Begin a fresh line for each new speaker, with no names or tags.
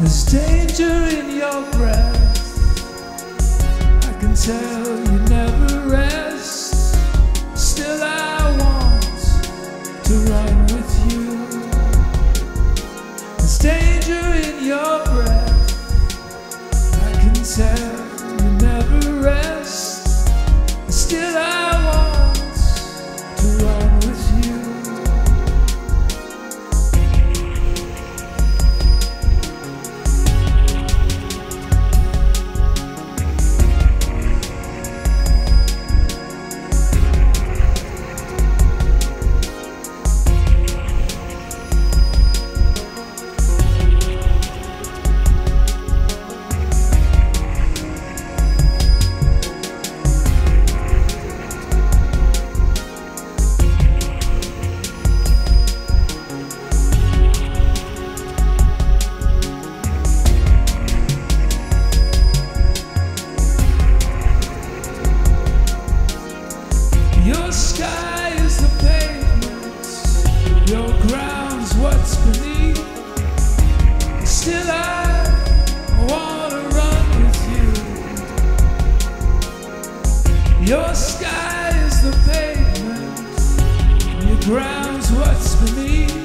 There's danger in your breath. I can tell Your sky is the pavement, your ground's what's beneath. Still, I wanna run with you. Your sky is the pavement, your ground's what's beneath.